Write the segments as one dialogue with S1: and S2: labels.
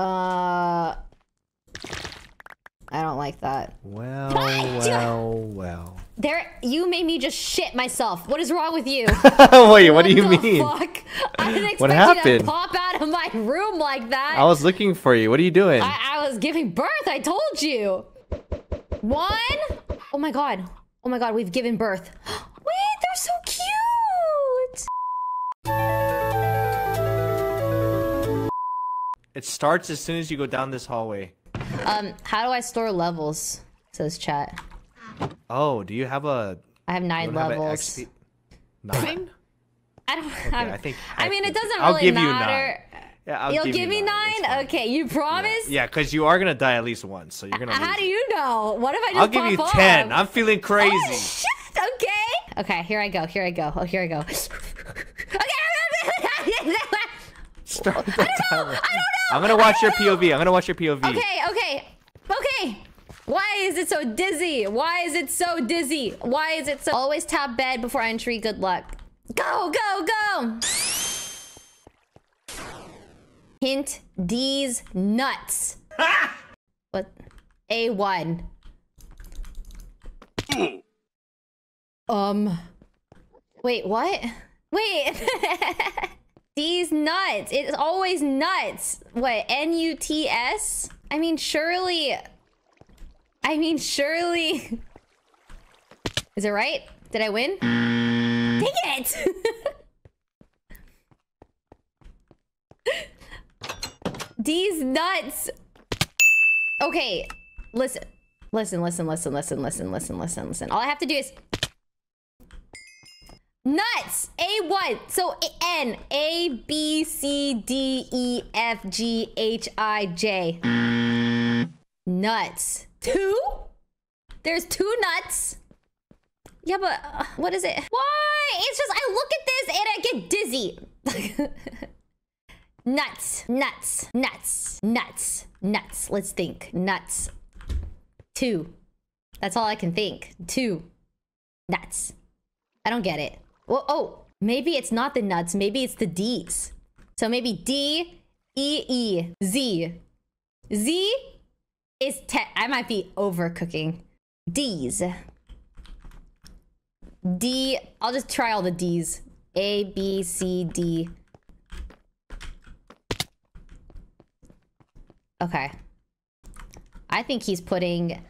S1: Uh, I don't like that.
S2: Well, well, well.
S1: There, you made me just shit myself. What is wrong with you?
S2: Wait, what, do you
S1: the
S2: mean?
S1: Fuck? I didn't expect
S2: What
S1: you
S2: happened?
S1: to pop out of my room like that.
S2: I was looking for you. What are you doing?
S1: I, I was giving birth. I told you. One. Oh my god. Oh my god. We've given birth.
S2: It starts as soon as you go down this hallway.
S1: Um, how do I store levels? Says chat.
S2: Oh, do you have a
S1: I have nine
S2: don't have
S1: levels.
S2: XP? Nine?
S1: I don't.
S2: Okay,
S1: I'm-
S2: I think.
S1: I mean, it doesn't
S2: I'll
S1: really
S2: give you nine. Yeah, I'll
S1: You'll
S2: give,
S1: give, me
S2: nine.
S1: nine? Okay, you promise?
S2: Yeah, because you are gonna die at least once, so you're gonna.
S1: How do you know? What if I just
S2: I'll give you
S1: off?
S2: ten. I'm feeling crazy.
S1: Oh, shit. Okay. Okay. Here I go. Here I go. Oh, here I go. okay.
S2: Start the timer. I'm gonna watch your POV. I'm gonna watch your POV.
S1: okay. Okay. Okay. Why is it so dizzy? Why is it so dizzy? Why is it so? Always tap bed before entry. Good luck. Go. Go. Go. Hint. D's nuts. what? A one. Um. Wait, what? Wait. These nuts. It's always nuts. What? N U T S? I mean, surely. I mean, surely. Is it right? Did I win? Dang it! These nuts. Okay, listen. Listen, listen, listen, listen, listen, listen, listen, listen. All I have to do is nuts. A1. So N A B C D E F G H I J. Nuts. Two? There's two nuts. Yeah, but uh, what is it? Why? It's just I look at this and I get dizzy. nuts, nuts, nuts, nuts, nuts. Let's think. Nuts. Two. That's all I can think. Two. Nuts. I don't get it. Well, oh, maybe it's not the nuts. Maybe it's the D's. So maybe D, E, E, Z. Z is te- I might be overcooking. D's. D. I'll just try all the D's. A, B, C, D. Okay. I think he's putting.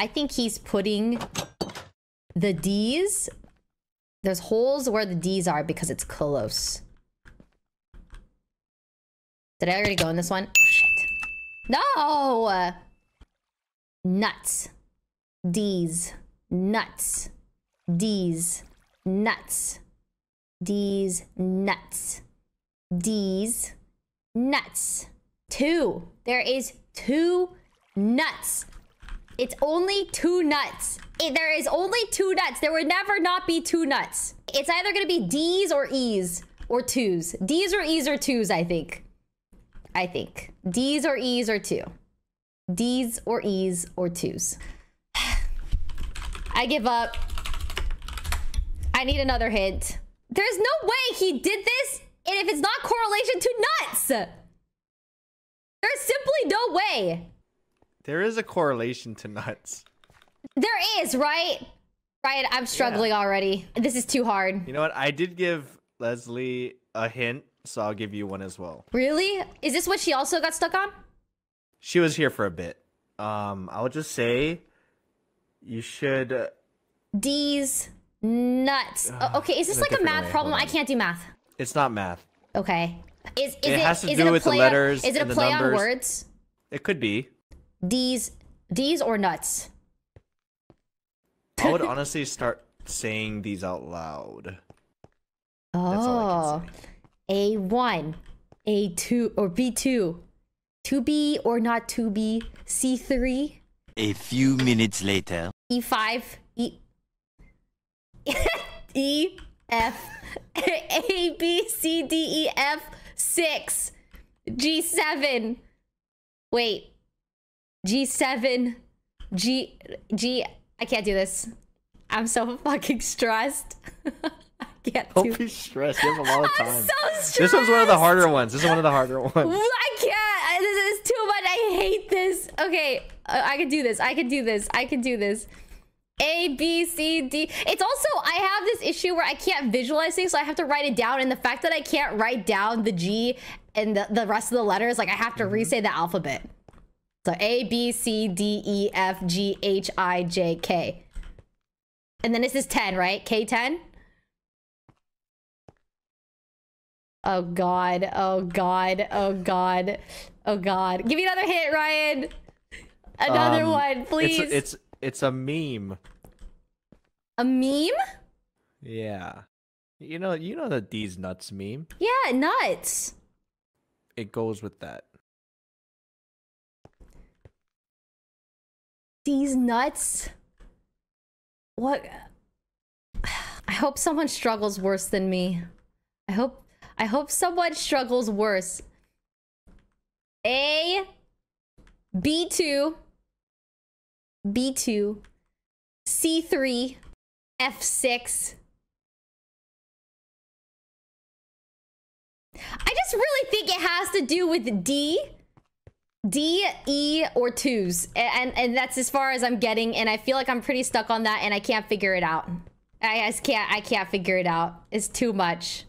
S1: I think he's putting the D's. There's holes where the D's are because it's close. Did I already go in this one? Oh, shit. No! Nuts. D's. Nuts. D's. Nuts. D's. Nuts. D's. Nuts. Two. There is two nuts. It's only two nuts. It- there is only two nuts. There would never not be two nuts. It's either going to be D's or E's or twos. D's or E's or twos, I think. I think. D's or E's or two. D's or E's or twos. I give up. I need another hint. There's no way he did this, and if it's not correlation to nuts, there's simply no way.
S2: There is a correlation to nuts.
S1: There is, right? Right, I'm struggling already. This is too hard.
S2: You know what? I did give Leslie a hint, so I'll give you one as well.
S1: Really? Is this what she also got stuck on?
S2: She was here for a bit. Um, I would just say you should. uh,
S1: D's nuts. Oh, okay, is this like a math
S2: way,
S1: problem? I can't do math.
S2: It's not math.
S1: Okay. Is, is
S2: It
S1: it,
S2: has to
S1: is
S2: do
S1: it a
S2: with the letters
S1: On, is it a play on words?
S2: It could be.
S1: D's, these or nuts?
S2: I would honestly start saying these out loud. That's all I
S1: Oh. A1, A2, or B2. to be or not to be, C three.
S3: A few minutes later.
S1: E5, E. E, F, A, B, C, D, E, F, 6, G7. Wait. G7, G, G. I can't do this. I'm so fucking stressed. I can't do
S2: Don't be stressed. You have a lot of time.
S1: I'm so stressed.
S2: this one's one of the harder ones. This is one of the harder ones.
S1: I can't. I- this is too much. I hate This Okay, uh, I can do this. I can do this. I can do this. A, B, C, D. It's also, I have this issue where I can't visualize things, so I have to write it down. And the fact that I can't write down the G and the, the rest of the letters, like I have to re-say the alphabet. So A, B, C, D, E, F, G, H, I, J, K. And then this is 10, right? K10? Oh god, oh god, oh god, oh god. Give me another hit, Ryan. Another
S2: Um,
S1: one, please.
S2: It's it's it's a meme.
S1: a meme?
S2: Yeah. You know you know the these nuts meme.
S1: Yeah, nuts.
S2: It goes with that.
S1: These nuts. What? I hope someone struggles worse than me. I hope I hope someone struggles worse. A B2 B2 C3 F6 I just really think it has to do with D D, E, or twos, and and that's as far as I'm getting, and I feel like I'm pretty stuck on that, and I can't figure it out. I just can't. I can't figure it out. It's too much.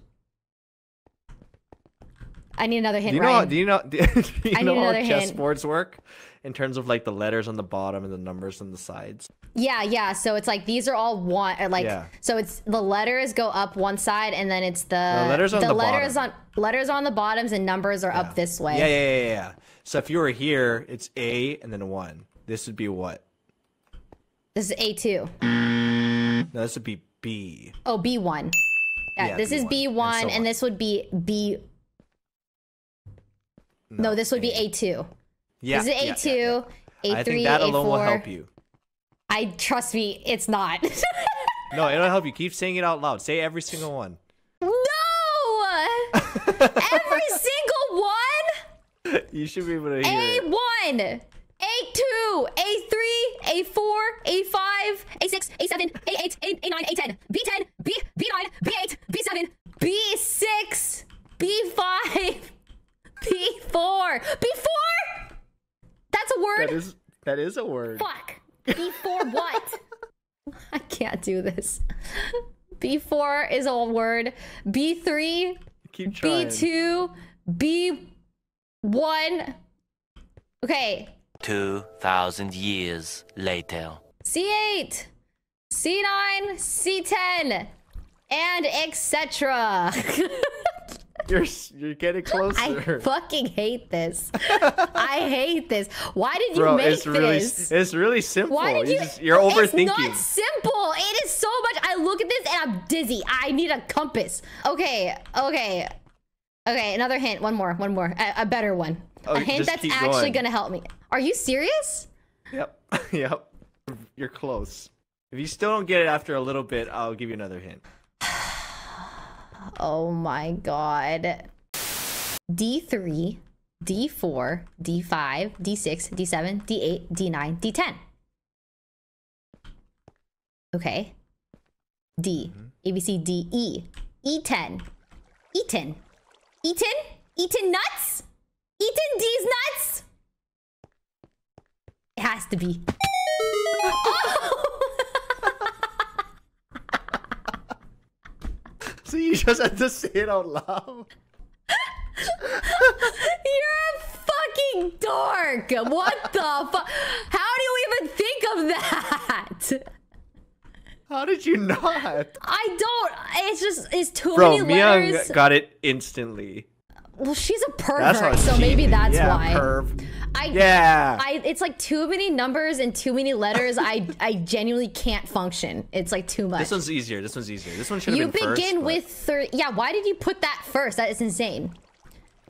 S1: I need another hint,
S2: Do you know?
S1: Ryan.
S2: Do you know? Do you
S1: I
S2: know
S1: need
S2: how
S1: hint.
S2: chessboards work in terms of like the letters on the bottom and the numbers on the sides?
S1: yeah, yeah. So it's like these are all one. Uh, like
S2: Yeah.
S1: so, it's the letters go up one side, and then it's the,
S2: letters on the
S1: letters
S2: bottom.
S1: on letters on the bottoms, and numbers are
S2: Yeah.
S1: up this way.
S2: Yeah, yeah, yeah, yeah. So if you were here, it's A and then one. This would be what?
S1: This is A two.
S2: No, this would be B.
S1: Oh, B one. Yeah,
S2: Yeah,
S1: this is
S2: B1, and so
S1: and this would be B. No, this would be A two.
S2: Yeah,
S1: This is A
S2: yeah,
S1: two,
S2: yeah, yeah.
S1: A
S2: I
S1: three,
S2: think that alone will
S1: four.
S2: help you.
S1: I trust me, it's not.
S2: No, it'll help you. Keep saying it out loud. Say every single one.
S1: no, every single one.
S2: You should be able to hear it.
S1: one, A two, A three, A four, A five, A six, A seven, A eight, A nine, A ten, B ten, B B nine, B eight, B seven, B six, B five, B four, B four. That's a word.
S2: That is that is a word.
S1: Fuck. B4 what? I can't do this. B4 is a word. B3,
S2: Keep trying.
S1: B2, B1. Okay.
S3: 2,000 years later.
S1: C8, C9, C10, and etc.
S2: You're you're getting closer.
S1: I fucking hate this. I hate this. Why did you
S2: Bro,
S1: make
S2: it's really
S1: this?
S2: it's really simple.
S1: Why did
S2: you
S1: you?
S2: just, you're
S1: It's not simple. It is so much. I look at this and I'm dizzy. I need a compass. Okay, okay, Okay, another hint. One more. One more. A, a better one.
S2: Oh,
S1: a hint that's actually
S2: going.
S1: gonna help me. Are you serious?
S2: Yep. yep. You're close. If you still don't get it after a little bit, I'll give you another hint.
S1: oh my god. D3, D4, D5, D6, D7, D8, D9, D10. Okay. D, mm -hmm. A, B, C, D, E, E10, E10. Eaten? Eaten nuts? Eaten these nuts? It has to be.
S2: so you just had to say it out loud.
S1: You're a fucking dork. What the fuck? How do you even think of that?
S2: How did you not?
S1: I don't. It's just it's too
S2: Bro,
S1: many
S2: Miyoung
S1: letters.
S2: got it instantly.
S1: well, she's a pervert, so
S2: she-
S1: maybe that's
S2: yeah,
S1: why.
S2: Perv.
S1: I
S2: Yeah.
S1: I it's like too many numbers and too many letters. I I genuinely can't function. It's like too much.
S2: This one's easier. This one's easier. This one should have
S1: you
S2: been
S1: begin
S2: first. but-
S1: with thir- yeah. Why did you put that first? That is insane.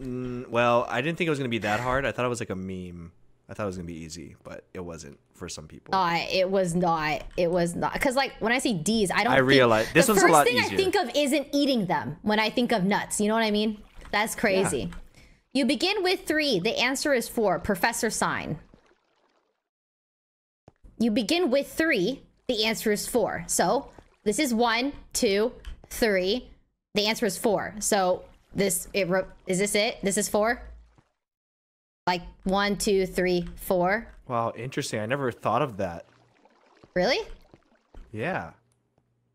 S2: Mm, well, I didn't think it was gonna be that hard. I thought it was like a meme. I thought it was gonna be easy, but it wasn't for some people.
S1: Uh, it was not. It was not. Because like when I see D's, I don't.
S2: I
S1: think-
S2: realize- this
S1: the
S2: one's a lot easier.
S1: first thing I think of isn't eating them when I think of nuts. You know what I mean? That's crazy. You begin with three. The answer is four. Professor sign. You begin with three. The answer is four. So this is one, two, three. The answer is four. So this it is this it? This is four. Like one, two, three, four.
S2: Wow, interesting. I never thought of that.
S1: Really?
S2: Yeah.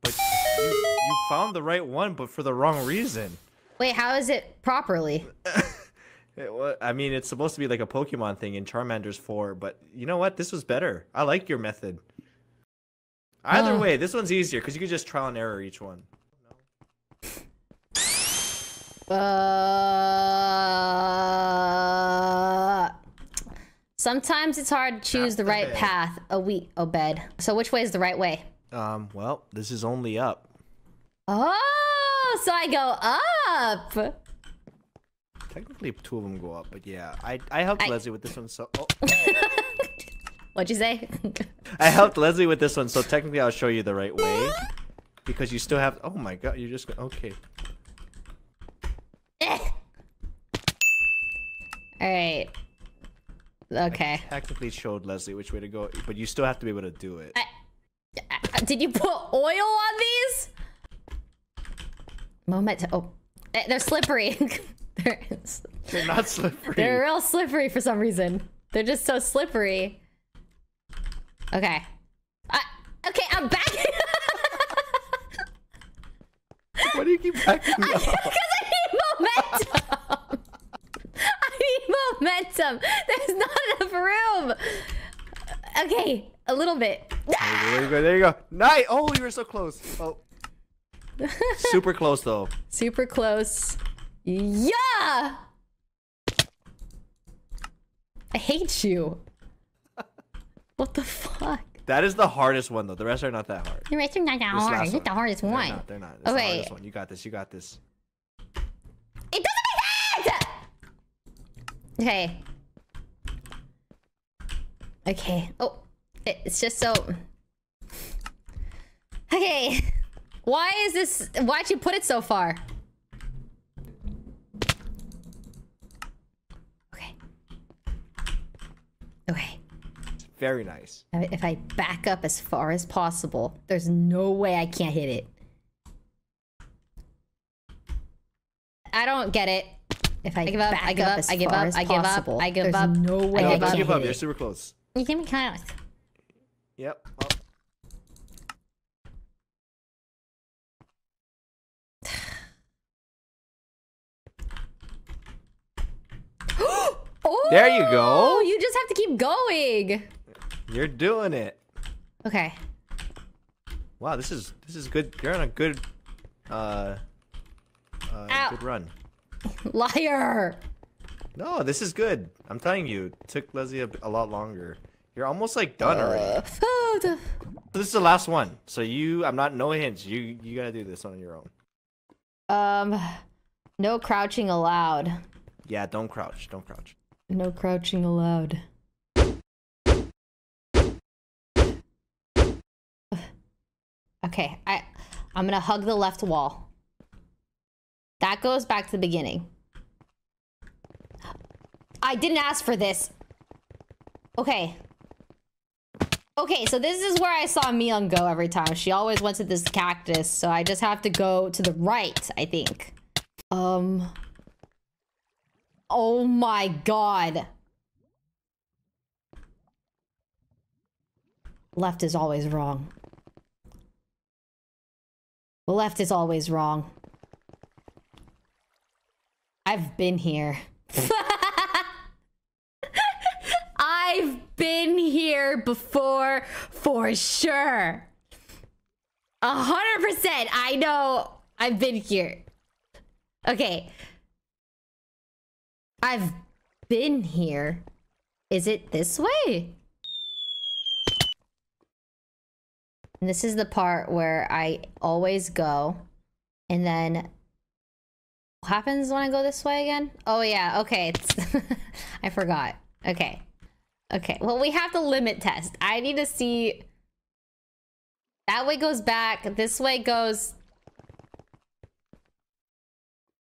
S2: But you, you found the right one, but for the wrong reason.
S1: Wait, how is it properly?
S2: It wa- I mean, it's supposed to be like a Pokemon thing in Charmander's 4, but you know what? This was better. I like your method. Either
S1: Oh.
S2: way, this one's easier because you could just trial and error each one.
S1: Uh, sometimes it's hard to choose the right path. Oh, we Obed. So which way is the right way?
S2: Um, well, this is only up.
S1: Oh, so I go up.
S2: Technically, two of them go up, but yeah, I I helped
S1: I-
S2: Leslie with this one, so oh,
S1: What'd you say?
S2: I helped Leslie with this one, so technically I'll show you the right way because you still have. Oh my god, you're just okay.
S1: All right. Okay.
S2: I Technically showed Leslie which way to go, but you still have to be able to do it.
S1: Uh, Did you put oil on these? Moment. Oh, Eh, they're slippery. they're,
S2: They're not slippery.
S1: they're real slippery for some reason. They're just so slippery. Okay. I, okay, I'm back.
S2: Why do you keep backing up?
S1: Because I need momentum. I need momentum. There's not enough room. Okay, a little bit.
S2: There you go. There you go. Nice. Oh, you were so close. Oh. Super close though.
S1: Super close. Yeah. I hate you. What the fuck?
S2: That is the hardest one though. The rest are not that hard.
S1: The rest are not that
S2: This
S1: hard. It's
S2: one.
S1: the hardest
S2: They're not. They're not. It's the
S1: Okay.
S2: hardest one. You got this. You got this.
S1: It doesn't make sense! Okay. Okay. Oh, it's just so. Okay. Why is this? Why'd you put it so far? Okay. Okay.
S2: Very nice.
S1: If I back up as far as possible, there's no way I can't hit it. I don't get it. If I,
S4: give up, I give up,
S1: as
S4: I give
S1: far
S4: up, I give up, I give
S1: there's
S4: up,
S1: No way
S4: I
S1: I,
S4: give
S2: Don't
S1: can
S2: give up. You're super close.
S1: You can be chaos.
S2: Yep. Oh.
S1: Oh,
S2: There you go.
S1: You just have to keep going.
S2: You're doing it.
S1: Okay.
S2: Wow, this is this is good. You're on a good uh uh
S1: Ow.
S2: good run.
S1: Liar.
S2: No, this is good. I'm telling you, it took Leslie a, a lot longer. You're almost like done already.
S1: Oh,
S2: So this is the last one. So you, I'm not no hints. You you gotta do this on your own.
S1: Um, no crouching allowed.
S2: Yeah, don't crouch. Don't crouch.
S1: No crouching allowed. Okay, I I'm gonna hug the left wall. That goes back to the beginning. I didn't ask for this. Okay. Okay, so this is where I saw Miyoung go every time. She always went to this cactus, so I just have to go to the right, I think. Um Oh my god. Left is always wrong. Left is always wrong. I've been here. I've been before for sure. A hundred percent. I know I've been here. Okay. I've been here. Is it this way? And this is the part where I always go. And then what happens when I go this way again? Oh yeah, okay. I forgot. Okay. Okay. Well, we have the limit test. I need to see that way goes back. This way goes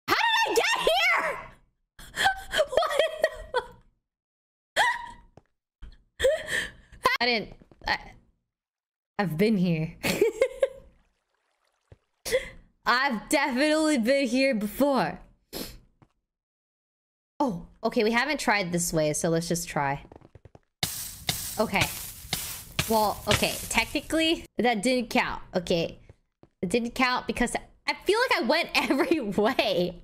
S1: How did I get here? what? the- I didn't. I, I've been here. I've definitely been here before. Oh, Okay, we haven't tried this way, so let's just try. Okay. Well, okay. Technically, that didn't count. Okay. It didn't count because I feel like I went every way.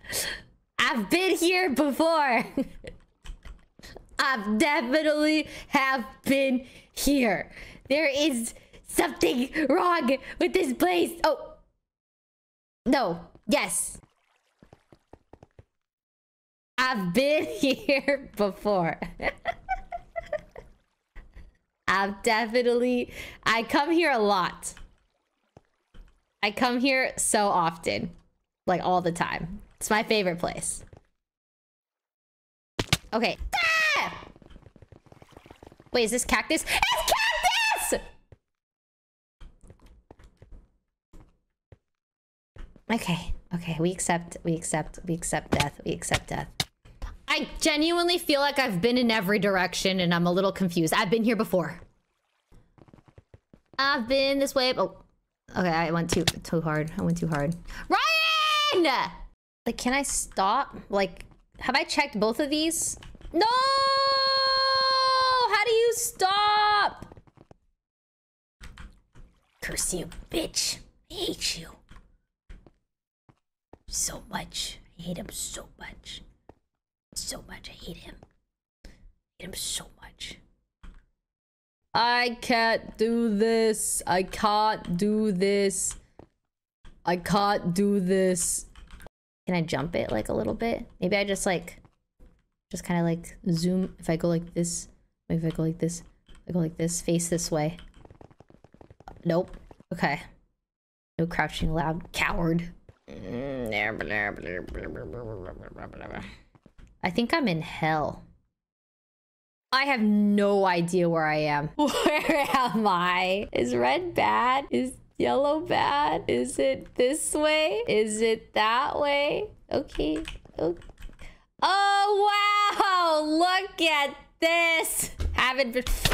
S1: I've been here before. I've definitely have been here. There is something wrong with this place. Oh. No. Yes. I've been here before. I've definitely... I come here a lot. I come here so often. Like, all the time. It's my favorite place. Okay. Ah! Wait, is this cactus? It's cactus! Okay. Okay, we accept, we accept, we accept death, we accept death. I genuinely feel like I've been in every direction and I'm a little confused. I've been here before. I've been this way. Oh, okay. I went too too hard. I went too hard. Ryan! Like, can I stop? Like, have I checked both of these? No! How do you stop? Curse you, bitch. I hate you. So much. I hate him so much so much. I hate him. I hate him so much. I can't do this. I can't do this. I can't do this. Can I jump it like a little bit? Maybe I just like, just kind of like zoom. If I go like this, maybe if I go like this, I go like this, face this way. Nope. Okay. No crouching loud. Coward. I think I'm in hell. I have no idea where I am. Where am I? Is red bad? Is yellow bad? Is it this way? Is it that way? Okay. okay. Oh, wow. Look at this. Haven't been...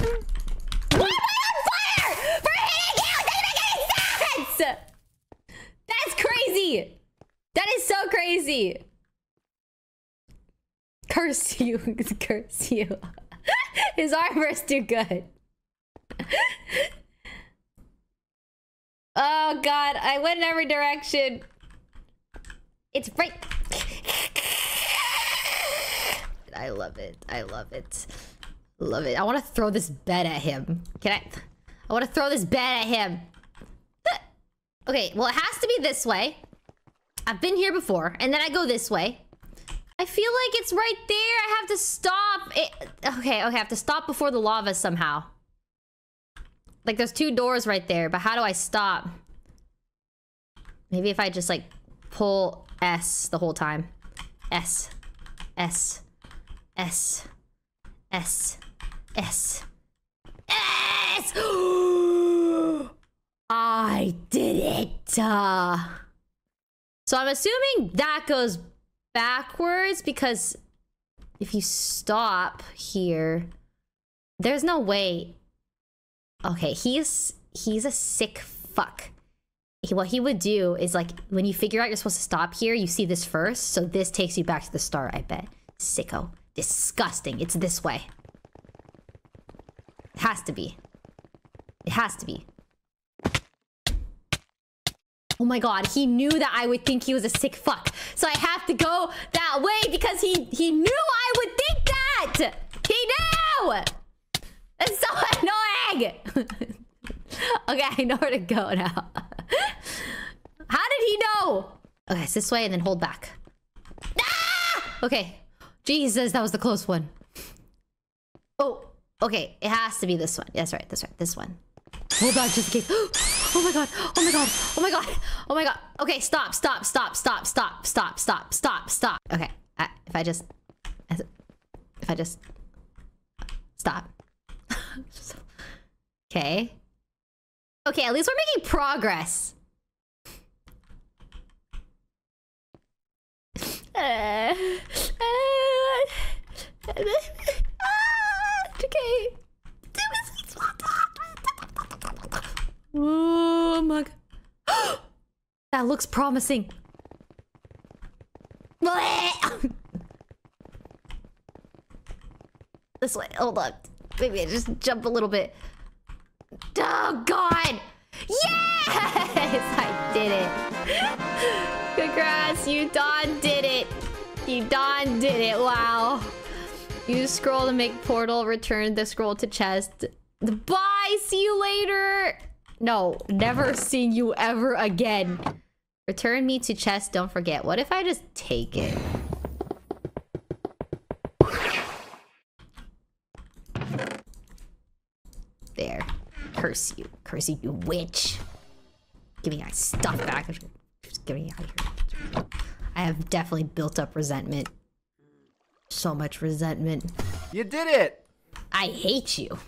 S1: Why am I on fire? For hitting you! That's crazy. That is so crazy. Curse you. Curse you. His armor's too good. oh god, I went in every direction. It's right. I love it. I love it. Love it. I want to throw this bed at him. Can I? I want to throw this bed at him. Okay, well, it has to be this way. I've been here before, and then I go this way. I feel like it's right there. I have to stop. It, okay, okay, I have to stop before the lava somehow. Like, there's two doors right there, but how do I stop? Maybe if I just, like, pull S the whole time. S. S. S. S. S. S! I did it! Uh, so I'm assuming that goes backwards because if you stop here, there's no way. Okay, he's he's a sick fuck. He, what he would do is like when you figure out you're supposed to stop here, you see this first, so this takes you back to the start. I bet. Sicko, disgusting. It's this way. It has to be. It has to be. Oh my god, he knew that I would think he was a sick fuck. So I have to go that way because he he knew I would think that! He knew! It's so annoying! okay, I know where to go now. How did he know? Okay, it's this way and then hold back. Ah! Okay. Jesus, that was the close one. Oh, okay. It has to be this one. That's right, that's right. This one. Hold back just in case. Oh my god. Oh my god. Oh my god. Oh my god. Okay, stop, stop, stop, stop, stop, stop, stop, stop, stop. Okay. Uh, if I just if I just stop. okay. Okay, at least we're making progress. Uh, uh, okay. Oh my god. that looks promising. this way. Hold on. Maybe I just jump a little bit. Oh god! Yes! I did it. Congrats, you Don did it. You Don did it. Wow. Use scroll to make portal. Return the scroll to chest. Bye! See you later! No, never seeing you ever again. Return me to chest. Don't forget. What if I just take it? There. Curse you. Curse you, you witch. Give me my stuff back. Just get me out of here. I have definitely built up resentment. So much resentment.
S2: You did it!
S1: I hate you.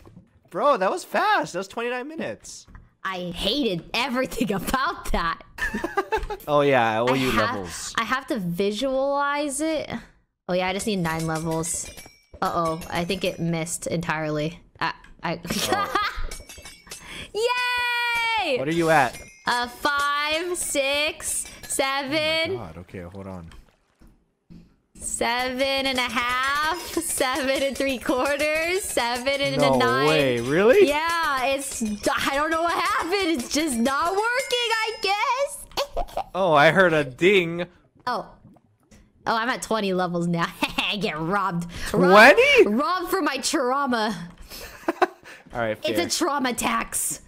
S2: Bro, that was fast. That was 29 minutes.
S1: I hated everything about that.
S2: Oh yeah, I owe
S1: I
S2: you levels.
S1: I have to visualize it. Oh yeah, I just need nine levels. Uh oh, I think it missed entirely. I, I Yay!
S2: What are you at?
S1: Uh, five, six, seven, Oh
S2: God, okay, hold on.
S1: seven and a half, seven and three quarters, seven and
S2: No
S1: a nine.
S2: No way, really?
S1: Yeah, it's. I don't know what happened. It's just not working, I guess.
S2: Oh, I heard a ding.
S1: oh. Oh, I'm at 20 levels now. I get robbed. Robbed-
S2: 20?
S1: Robbed for my trauma.
S2: All right, fair.
S1: It's a trauma tax.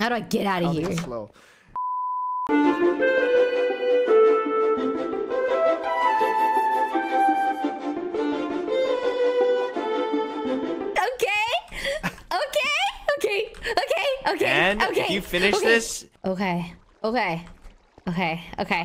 S1: How do I get out of
S2: I'll
S1: here? Okay. Okay.
S2: And
S1: okay.
S2: if you finish
S1: okay.
S2: this,
S1: Okay. Okay. Okay. Okay.